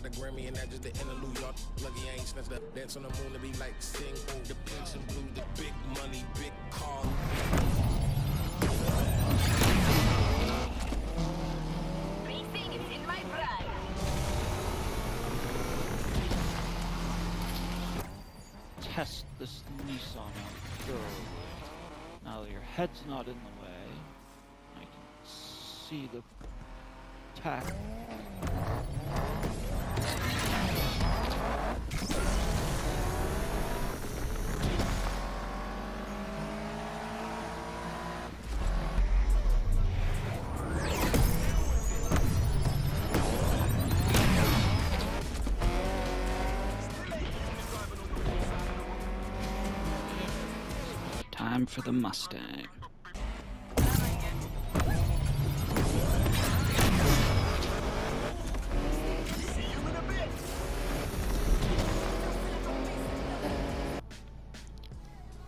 got a Grammy and that just the interlude. Y'all lucky I ain't snatched up. Dance on the moon to be like sing. Oh, the pinks and blue, the big money, big car. Racing is in my blood. Test this Nissan out thoroughly. Now your head's not in the way. I can see the tach. Time for the Mustang.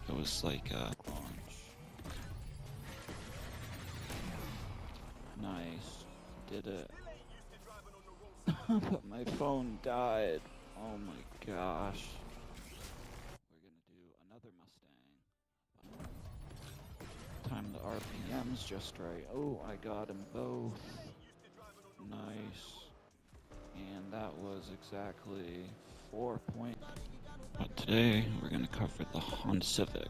It was like a launch. Nice. Did it. but my phone died. Oh my gosh. We're gonna do another Mustang. Time the RPM's just right. Oh, I got them both. Nice. And that was exactly four points. But today we're gonna cover the Honda Civic.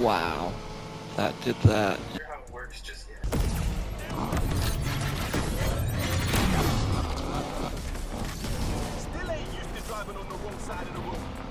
Wow, that did that. Driving on the wrong side of the road.